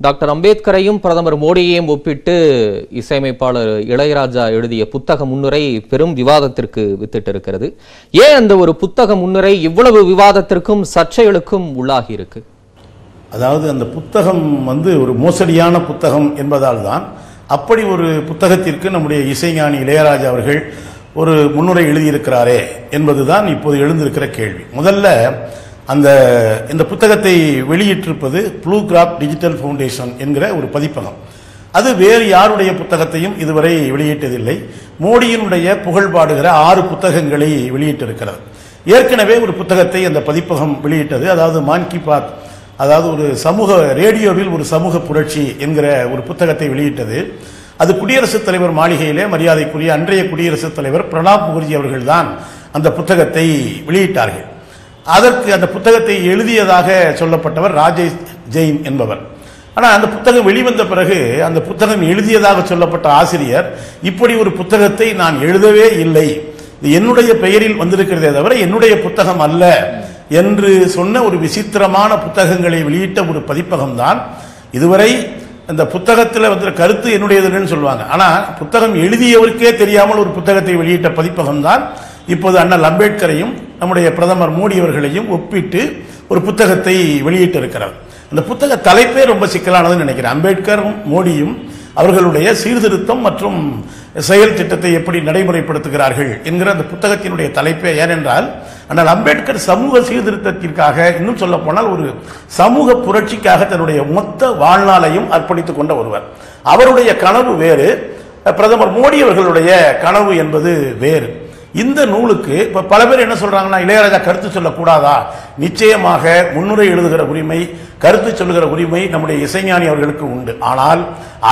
Doctor அம்பேத்கரையும் பிரதமர் மோடியையும் ஒப்பிட்டு இசையமைப்பாளர் இளையராஜா எழுதிய புத்தக முன்னுரை பெரும் விவாதத்திற்கு வித்திட்டு இருக்கிறது ஏன் அந்த ஒரு புத்தக முன்னுரை இவ்வளவு விவாதத்திற்கும் சர்ச்சைகளுக்கும் உள்ளாகி இருக்கு? அதாவது அந்த புத்தகம் வந்து ஒரு மோசடியான புத்தகம் என்பதால் தான் அப்படி ஒரு புத்தகத்திற்கு நம்முடைய இசைஞானி இளையராஜா அவர்கள் ஒரு முன்னுரை எழுதியிருக்கிறாரே என்பதுதான் இப்போது எழுந்திருக்கிற கேள்வி. முதல்ல அந்த இந்த புத்தகத்தை வெளியிட்டிருப்பது ப்ளூ கிராப் டிஜிட்டல் ஃபவுண்டேஷன் என்கிற ஒரு பதிப்பகம். அது வேறு யாருடைய புத்தகத்தையும் இதுவரை வெளியிட்டதில்லை. மோடியினுடைய புகழ் பாடுகிற ஆறு புத்தகங்களை வெளியிட்டிருக்கிறது ஏற்கனவே ஒரு புத்தகத்தை அந்த பதிப்பகம் வெளியிட்டது. அதாவது மான் கி பாத் அதாவது ஒரு சமூக ரேடியோவில் ஒரு சமூக புரட்சி என்கிற ஒரு புத்தகத்தை வெளியிட்டது. அது குடியரசுத் தலைவர் மாளிகையிலே மரியாதைக்குரிய அன்றைய குடியரசுத் தலைவர் பிரணாப் முகர்ஜி அவர்கள்தான் அந்த புத்தகத்தை வெளியிட்டார்கள். அதற்கு அந்த புத்தகத்தை எழுதியதாக சொல்லப்பட்டவர் ராஜேஷ் ஜெயின் என்பவர். ஆனால் அந்த புத்தகம் வெளிவந்த பிறகு அந்த புத்தகம் எழுதியதாக சொல்லப்பட்ட ஆசிரியர் இப்படி ஒரு புத்தகத்தை நான் எழுதவே இல்லை. இது என்னுடைய பெயரில் வந்திருக்கிறதே தவிர என்னுடைய புத்தகம் அல்ல என்று சொன்ன ஒரு விசித்திரமான புத்தகங்களை வெளியிட்ட ஒரு பதிப்பகம் தான் இதுவரை அந்த புத்தகத்தில் வந்து கருத்து என்னுடையதுன்னு சொல்லுவாங்க. ஆனால் புத்தகம் எழுதியவருக்கே தெரியாமல் ஒரு புத்தகத்தை வெளியிட்ட பதிப்பகம் தான் இப்போது அண்ணல் அம்பேத்கரையும் நம்முடைய பிரதமர் மோடி அவர்களையும் ஒப்பிட்டு ஒரு புத்தகத்தை வெளியிட்டிருக்கிறார். அந்த புத்தக தலைப்பே ரொம்ப சிக்கலானதுன்னு நினைக்கிறேன். அம்பேத்கரும் மோடியும் அவர்களுடைய சீர்திருத்தம் மற்றும் செயல் திட்டத்தை எப்படி நடைமுறைப்படுத்துகிறார்கள் என்கிற அந்த புத்தகத்தினுடைய தலைப்பே. ஏனென்றால் ஆனால் அம்பேத்கர் சமூக சீர்திருத்தத்திற்காக இன்னும் சொல்ல போனால் ஒரு சமூக புரட்சிக்காக தன்னுடைய மொத்த வாழ்நாளையும் அர்ப்பணித்துக் கொண்ட ஒருவர். அவருடைய கனவு வேறு. பிரதமர் மோடி அவர்களுடைய கனவு என்பது வேறு. இந்த நூலுக்கு இப்ப பல பேர் என்ன சொல்றாங்கன்னா இளையராஜா கருத்து சொல்லக்கூடாதா? நிச்சயமாக முன்னுரை எழுதுகிற உரிமை கருத்து சொல்லுகிற உரிமை நம்முடைய இசைஞானி அவர்களுக்கு உண்டு. ஆனால்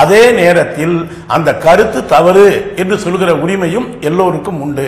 அதே நேரத்தில் அந்த கருத்து தவறு என்று சொல்கிற உரிமையும் எல்லோருக்கும் உண்டு.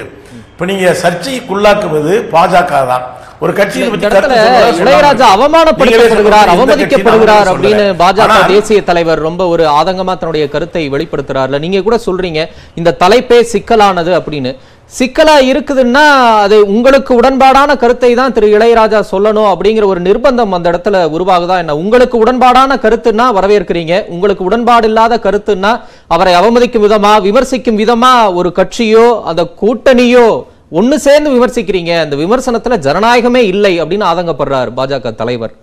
இப்ப நீங்க சர்ச்சைக்குள்ளாக்குவது பாஜக தான். ஒரு கட்சியை இந்த பற்றி இடத்துல கருத்து சொல்றதா சொல்றாங்க. இளையராஜா அவமானப்படுத்தப்படுகிறார் நீங்களே அவமதிக்கப்படுகிறார் அப்படின்னு. பாஜக தேசிய தலைவர் ரொம்ப ஒரு ஆதங்கமா தன்னுடைய கருத்தை வெளிப்படுத்துறாருல. நீங்க கூட சொல்றீங்க இந்த தலைப்பே சிக்கலானது அப்படின்னு. சிக்கலா இருக்குதுன்னா அது உங்களுக்கு உடன்பாடான கருத்தை தான் திரு இளையராஜா சொல்லணும் அப்படிங்கிற ஒரு நிர்பந்தம் அந்த இடத்துல உருவாகுதா என்ன? உங்களுக்கு உடன்பாடான கருத்துன்னா வரவேற்கிறீங்க. உங்களுக்கு உடன்பாடு இல்லாத கருத்துன்னா அவரை அவமதிக்கும் விதமா விமர்சிக்கும் விதமா ஒரு கட்சியோ அந்த கூட்டணியோ ஒன்று சேர்ந்து விமர்சிக்கிறீங்க. அந்த விமர்சனத்துல ஜனநாயகமே இல்லை அப்படின்னு ஆதங்கப்படுறார் பாஜக தலைவர்.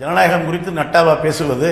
ஜனநாயகம் குறித்து நட்டாவா பேசுவது?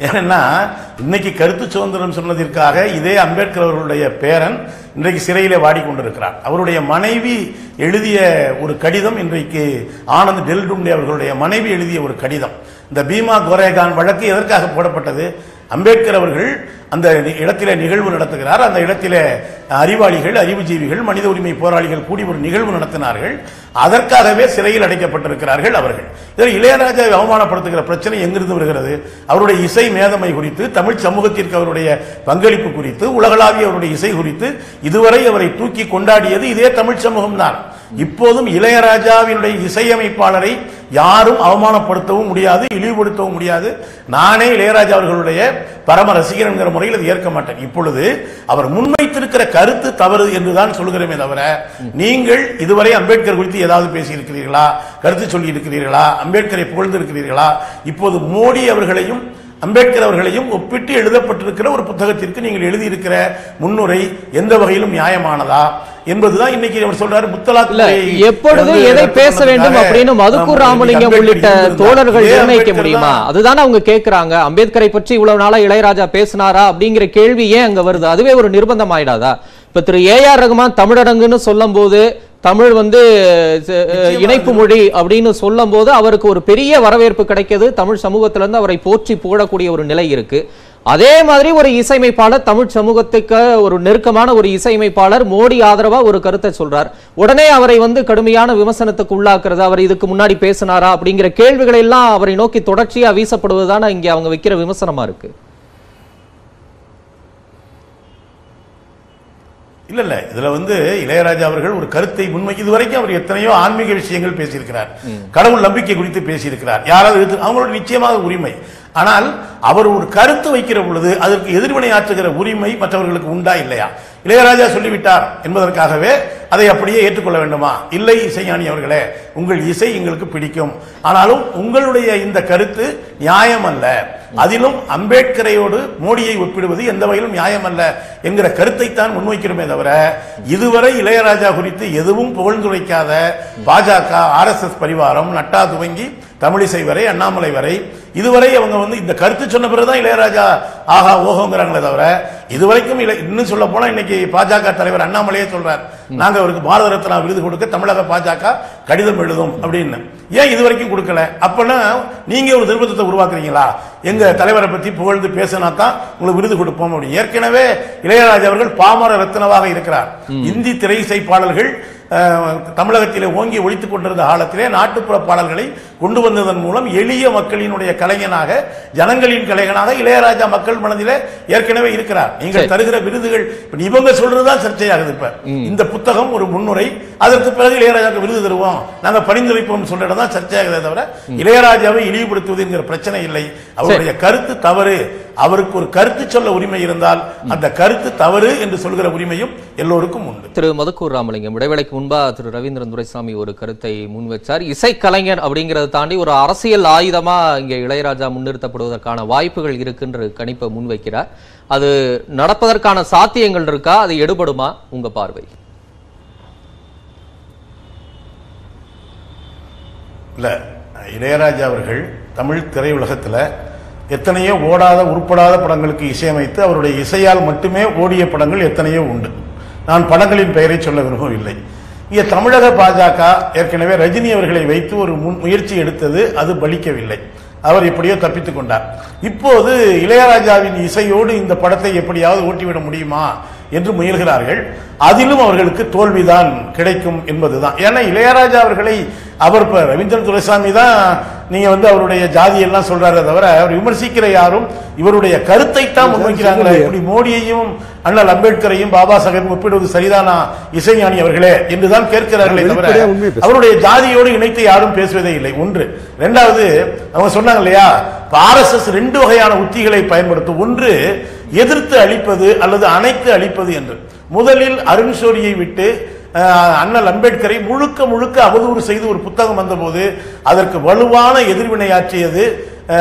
ஏன்னா இன்னைக்கு கருத்து சுதந்திரம் சொன்னதற்காக இதே அம்பேத்கர் அவர்களுடைய பேரன் இன்றைக்கு சிறையிலே வாடிக்கொண்டிருக்கிறார். அவருடைய மனைவி எழுதிய ஒரு கடிதம் இன்றைக்கு ஆனந்த் டெல்டும்டே அவர்களுடைய மனைவி எழுதிய ஒரு கடிதம். இந்த பீமா கோரேகான் வழக்கு எதற்காக போடப்பட்டது? அம்பேத்கர் அவர்கள் அந்த நி- இடத்திலே நிகழ்வு நடத்துகிறார். அந்த இடத்திலே அறிவாளிகள் அறிவுஜீவிகள் மனித உரிமை போராளிகள் கூடி ஒரு நிகழ்வு நடத்தினார்கள். அதற்காகவே சிறையில் அடைக்கப்பட்டிருக்கிறார்கள் அவர்கள். இதில் இளையராஜாவை அவமானப்படுத்துகிற பிரச்சனை எங்கிருந்து வருகிறது? அவருடைய இசை மேதமை குறித்து தமிழ் சமூகத்திற்கு அவருடைய பங்களிப்பு குறித்து உலகளாவிய அவருடைய இசை குறித்து இதுவரை அவரை தூக்கி கொண்டாடியது இதே தமிழ் சமூகம் தான் இப்போதும் இளையராஜாவினுடைய இசையமைப்பாளரை யாரும் அவமானப்படுத்தவும் முடியாது இழிவுபடுத்தவும் முடியாது. நானே இளையராஜா அவர்களுடைய பரம ரசிகர் முறையில் அதை ஏற்க மாட்டேன். இப்பொழுது அவர் முன்வைத்திருக்கிற கருத்து தவறு என்றுதான் சொல்கிறேமே தவிர நீங்கள் இதுவரை அம்பேத்கர் குறித்து ஏதாவது பேசியிருக்கிறீர்களா? கருத்து சொல்லி இருக்கிறீர்களா அம்பேத்கரை புகழ்ந்திருக்கிறீர்களா? இப்போது மோடி அவர்களையும் அம்பேத்கர் அவர்களையும் ஒப்பிட்டு எழுதப்பட்டிருக்கிற ஒரு புத்தகத்திற்கு நீங்கள் எழுதியிருக்கிற முன்னுரை எந்த வகையிலும் நியாயமானதா? என்பதுதான் இன்னைக்கு அவர் சொல்றாரு முத்தலாக் எப்பொழுது எதை பேச வேண்டும் அப்படின்னு மதுக்கூர் ராமலிங்கம் உள்ளிட்ட. தோழர்கள் நிர்ணயிக்க முடியுமா? தான். அதுதானே அவங்க கேக்குறாங்க. அம்பேத்கரை பற்றி இவ்வளவு நாளா இளையராஜா பேசினாரா அப்படிங்கிற கேள்வி ஏன் அங்க வருது? அதுவே ஒரு நிர்பந்தம் ஆயிடாதா? இப்ப திரு ஏ ஆர் ரகுமான் தமிழடங்குன்னு சொல்லும் போது தமிழ் வந்து இணைப்பு மொழி அப்படின்னு சொல்லும் போது அவருக்கு ஒரு பெரிய வரவேற்பு கிடைக்குது தமிழ் சமூகத்துல இருந்து அவரை போற்றி புகழக்கூடிய ஒரு நிலை இருக்கு. அதே மாதிரி ஒரு இசையமைப்பாளர் தமிழ் சமூகத்துக்கு ஒரு நெருக்கமான ஒரு இசையமைப்பாளர் மோடி ஆதரவா ஒரு கருத்தை சொல்றார். உடனே அவரை வந்து கடுமையான விமர்சனத்துக்கு உள்ளாக்குறது அவர் இதுக்கு முன்னாடி பேசினாரா அப்படிங்கிற கேள்விகளை எல்லாம் அவரை நோக்கி தொடர்ச்சியா வீசப்படுவதுதானே இங்க அவங்க வைக்கிற விமர்சனமா இருக்கு. இல்ல இல்ல. இதுல வந்து இளையராஜா அவர்கள் ஒரு கருத்தை முன்வை இதுவரைக்கும் அவர் எத்தனையோ ஆன்மீக விஷயங்கள் பேசியிருக்கிறார். கடவுள் நம்பிக்கை குறித்து பேசியிருக்கிறார். யாராவது எதிர்த்து- அவங்களோட நிச்சயமாக உரிமை. ஆனால் அவர் ஒரு கருத்து வைக்கிற பொழுது அதற்கு எதிர்வினை ஆற்றுகிற உரிமை மற்றவர்களுக்கு உண்டா இல்லையா? இளையராஜா சொல்லிவிட்டார் என்பதற்காகவே அதை அப்படியே ஏற்றுக்கொள்ள வேண்டுமா? இல்லை இசைஞானி அவர்களே உங்கள் இசை எங்களுக்கு பிடிக்கும். ஆனாலும் உங்களுடைய இந்த கருத்து நியாயம் அல்ல அதிலும் அம்பேத்கரையோடு மோடியை ஒப்பிடுவது எந்த வகையிலும் நியாயம் அல்ல என்கிற கருத்தை தான் முன்வைக்கிறோமே தவிர இதுவரை இளையராஜா குறித்து எதுவும் புகழ்ந்துரைக்காத பாஜக ஆர்எஸ்எஸ் பரிவாரம் நட்டா துவங்கி தமிழிசை வரை அண்ணாமலை வரை இதுவரை அவங்க வந்து இந்த கருத்து சொன்ன பிறகுதான் இளையராஜா ஆஹா ஓஹோங்கிறாங்களே தவிர இதுவரைக்கும் இளை- இன்னும் சொல்ல போனா இன்னைக்கு பாஜக தலைவர் அண்ணாமலையே சொல்றார். நாங்க அவருக்கு பாரத ரத்னா விருது கொடுக்க தமிழக பாஜக கடிதம் எழுதும் அப்படின்னு. ஏன் இதுவரைக்கும் கொடுக்கல? அப்பனா நீங்க ஒரு நிர்பந்தத்தை உருவாக்குறீங்களா? எங்க தலைவரை பத்தி புகழ்ந்து பேசினா தான் உங்களுக்கு விருது கொடுப்போம் அப்படி ஏற்கனவே இளையராஜா அவர்கள் பாமர ரத்னவாக இருக்கிறார். இந்தி திரை இசை பாடல்கள் தமிழகத்திலே ஓங்கி ஒழித்துக் கொண்டிருந்த காலத்திலே நாட்டுப்புற பாடல்களை கொண்டு வந்ததன் மூலம் எளிய மக்களினுடைய கலைஞனாக ஜனங்களின் கலைஞனாக இளையராஜா மக்கள் மனதிலே ஏற்கனவே இருக்கிறார். நீங்கள். தருகிற விருதுகள் இவங்க சொல்றதுதான் சர்ச்சையாகுது இப்ப. இந்த புத்தகம் ஒரு முன்னுரை. அதற்கு பிறகு இளையராஜாவுக்கு விருது தருவோம். நாங்க பரிந்துரைப்போம் சொல்ற இடம் தான் சர்ச்சையாகுதே தவிர இளையராஜாவை இழிவுபடுத்துவது என்கிற பிரச்சனை இல்லை. அவருடைய கருத்து தவறு. அவருக்கு ஒரு கருத்து சொல்ல உரிமை இருந்தால் அந்த கருத்து தவறு என்று சொல்கிற உரிமையும் எல்லோருக்கும் உண்டு. திரு மதுக்கூர் ராமலிங்கம் இடைவேளைக்கு முன்பா திரு ரவீந்திரன் துரைசாமி ஒரு கருத்தை முன்வச்சார். இசைக்கலைஞர் அப்படிங்கறத தாண்டி ஒரு அரசியல் ஆயுதமா இங்கே இளையராஜா முன்னிறுத்தப்படுவதற்கான வாய்ப்புகள் இருக்குன்ற கணிப்பை முன்வைக்கிறார். அது நடப்பதற்கான சாத்தியங்கள் இருக்கா? அது எடுபடுமா? உங்க பார்வை. இல்லை இளையராஜா அவர்கள் தமிழ் திரையுலகத்துல எத்தனையோ ஓடாத உருப்படாத படங்களுக்கு இசையமைத்து அவருடைய இசையால் மட்டுமே ஓடிய படங்கள் எத்தனையோ உண்டு. நான் படங்களின் பெயரை சொல்ல விரும்பவில்லை. இங்கே தமிழக பாஜக ஏற்கனவே ரஜினி அவர்களை வைத்து ஒரு முன் முயற்சி எடுத்தது அது பலிக்கவில்லை. அவர் எப்படியோ தப்பித்துக் கொண்டார். இப்போது இளையராஜாவின் இசையோடு இந்த படத்தை எப்படியாவது ஓட்டிவிட முடியுமா என்று முயல்கிறார்கள். அதிலும் அவர்களுக்கு தோல்விதான் கிடைக்கும் என்பதுதான். ஏன்னா இளையராஜா அவர்களை அவர் ரவீந்திரன் துரைசாமி தான் நீங்க வந்து அவருடைய ஜாதி எல்லாம் சொல்றாரே தவிர அவர் விமர்சிக்கிற யாரும் இவருடைய கருத்தை தான் முன்வைக்கிறாங்களே. இப்படி மோடியையும் அண்ணல் அம்பேத்கரையும் பாபா சாஹேப் ஒப்பிடுவது சரிதானா? இசைஞானி அவர்களே என்றுதான் கேட்கிறார்களே தவிர. அவருடைய ஜாதியோடு இணைத்து யாரும் பேசுவதே இல்லை. ஒன்று. இரண்டாவது அவங்க சொன்னாங்க இல்லையா? ஆர்எஸ்எஸ் ரெண்டு வகையான உத்திகளை பயன்படுத்தும் ஒன்று எதிர்த்து அழிப்பது அல்லது அணைத்து அழிப்பது என்று. முதலில் அருண் ஷோரியை விட்டு அண்ணல் அம்பேத்கரை முழுக்க முழுக்க அவதூறு செய்து ஒரு புத்தகம் வந்தபோது அதற்கு வலுவான எதிர்வினையாற்றியது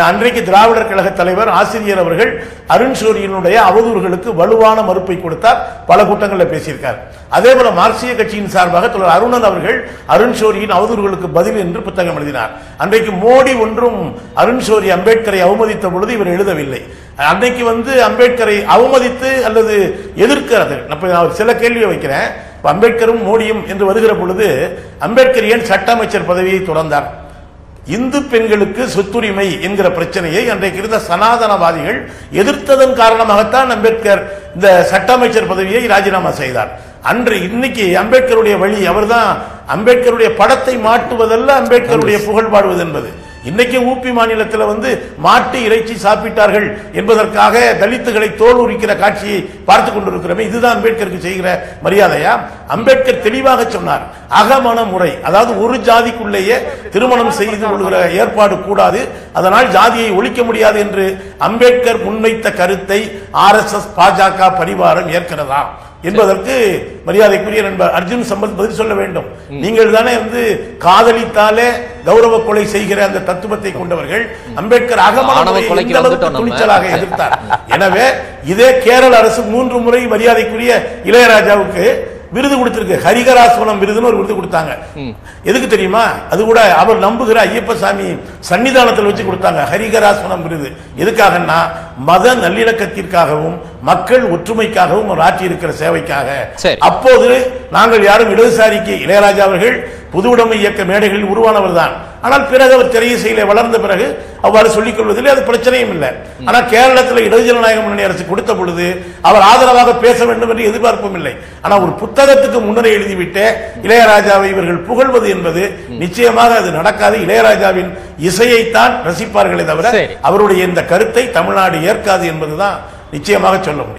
அன்றைக்கு திராவிடர் கழக தலைவர் ஆசிரியர் அவர்கள் அருண்ஷோரியினுடைய அவதூறுகளுக்கு வலுவான மறுப்பை கொடுத்தார். பல கூட்டங்களில் பேசியிருக்கார். அதே போல மார்க்சிய கட்சியின் சார்பாக தொடர் அருணன் அவர்கள் அருண் ஷோரியின் அவதூறுகளுக்கு பதில் என்று புத்தகம் எழுதினார். அன்றைக்கு மோடி ஒன்றும் அருண் ஷோரி அம்பேத்கரை அவமதித்த பொழுது இவர் எழுதவில்லை. அன்னைக்கு வந்து அம்பேத்கரை அவமதித்து அல்லது எதிர்க்கிறது. நான் சில கேள்வியை வைக்கிறேன். அம்பேத்கரும் மோடியும் என்று வருகிற பொழுது அம்பேத்கர் ஏன் சட்ட அமைச்சர் பதவியை துறந்தார் இந்து பெண்களுக்கு சொத்துரிமை என்கிற பிரச்சனையை அன்றைக்கு இருந்த சனாதனவாதிகள் எதிர்த்ததன் காரணமாகத்தான் அம்பேத்கர் இந்த சட்ட அமைச்சர் பதவியை ராஜினாமா செய்தார். அன்று இன்னைக்கு அம்பேத்கருடைய வழி அவர்தான். அம்பேத்கருடைய படத்தை மாட்டுவதல்ல அம்பேத்கருடைய புகழ் பாடுவது என்பது. இன்னைக்கு ஊபி மாநிலத்தில் வந்து மாட்டு இறைச்சி சாப்பிட்டார்கள் என்பதற்காக தலித்துகளை தோல் உரிக்கிற காட்சியை பார்த்து கொண்டிருக்கிறோமே இதுதான் அம்பேத்கருக்கு செய்கிற மரியாதையா? அம்பேத்கர் தெளிவாக சொன்னார் அகமண முறை அதாவது ஒரு ஜாதிக்குள்ளேயே திருமணம் செய்து கொள்கிற ஏற்பாடு கூடாது அதனால் ஜாதியை ஒழிக்க முடியாது என்று அம்பேத்கர் முன்வைத்த கருத்தை ஆர்எஸ்எஸ் பாஜக பரிவாரம் ஏற்கிறதா? என்பதற்கு மரியாதைக்குரிய நண்பர் அர்ஜுன் சம்பத் பதில் சொல்ல வேண்டும். நீங்கள் தானே வந்து காதலித்தாலே கௌரவ கொலை செய்கிற அந்த தத்துவத்தை கொண்டவர்கள் அம்பேத்கர் நம்ம. துணிச்சலாக எதிர்த்தார். எனவே இதே கேரள அரசு மூன்று முறை மரியாதைக்குரிய இளையராஜாவுக்கு விருது கொடுத்திருக்கு. ஹரிகராஸ்வனம் விருதுன்னு ஒரு விருது கொடுத்தாங்க. எதுக்கு தெரியுமா? அது கூட அவர் நம்புகிற ஐயப்ப சாமி சன்னிதானத்தில் வச்சு கொடுத்தாங்க. ஹரிகராஸ்வனம் விருது. எதுக்காகன்னா மத நல்லிணக்கத்திற்காகவும் மக்கள் ஒற்றுமைக்காகவும் அவர் ஆற்றியிருக்கிற சேவைக்காக. சரி. அப்போது நாங்கள் யாரும் இடதுசாரிக்கு இளையராஜா அவர்கள் பொது உடைமை இயக்க மேடைகளில் உருவானவர் தான் ஆனால் பிறகு அவர் திரையிசையில வளர்ந்த பிறகு அவ்வாறு சொல்லிக் கொள்வதில்லை அது பிரச்சனையும் இல்லை. ஆனால் கேரளத்தில் இடது ஜனநாயக முன்னணி அரசு கொடுத்த பொழுது அவர் ஆதரவாக பேச வேண்டும் என்று எதிர்பார்ப்பும் இல்லை. ஆனால் ஒரு புத்தகத்துக்கு முன்னரே எழுதிவிட்டு இளையராஜாவை இவர்கள் புகழ்வது என்பது நிச்சயமாக அது நடக்காது. இளையராஜாவின் இசையைத்தான் ரசிப்பார்களே தவிர. அவருடைய இந்த கருத்தை தமிழ்நாடு ஏற்காது என்பதுதான் நிச்சயமாக சொல்ல முடியும்.